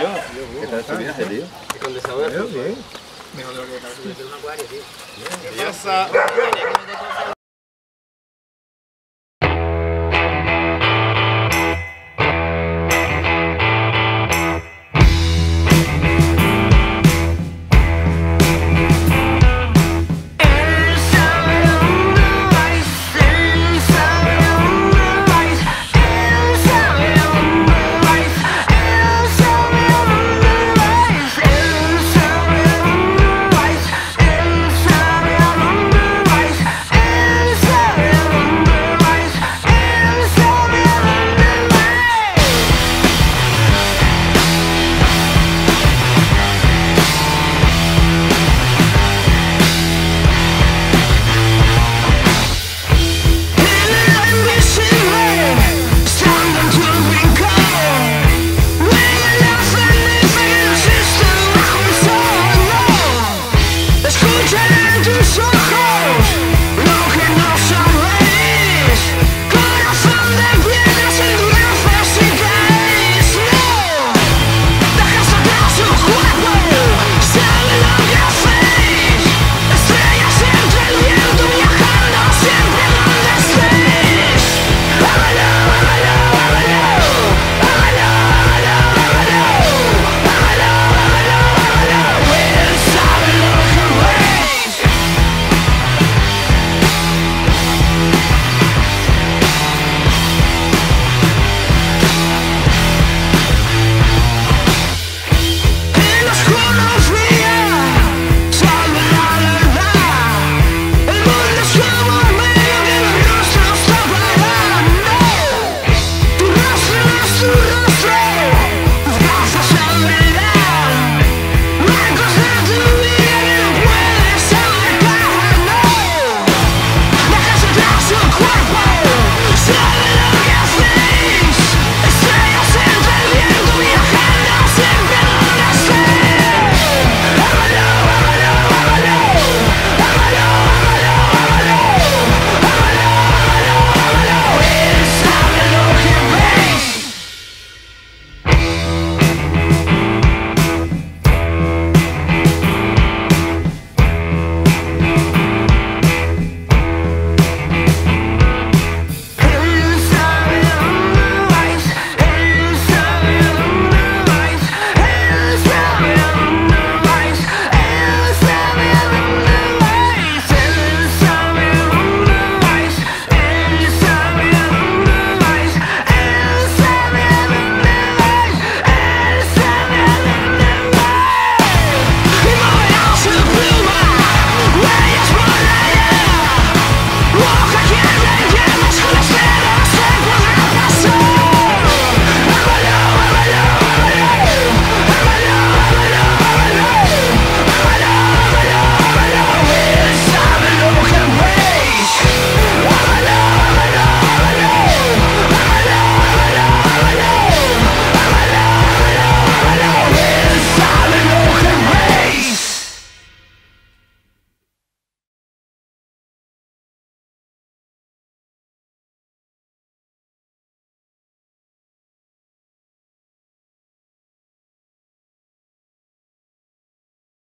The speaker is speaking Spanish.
yo. ¿Qué tal tu viaje, tío? Y con desahogo. Bien. Mejor de lo que parece. Es un acuario, tío.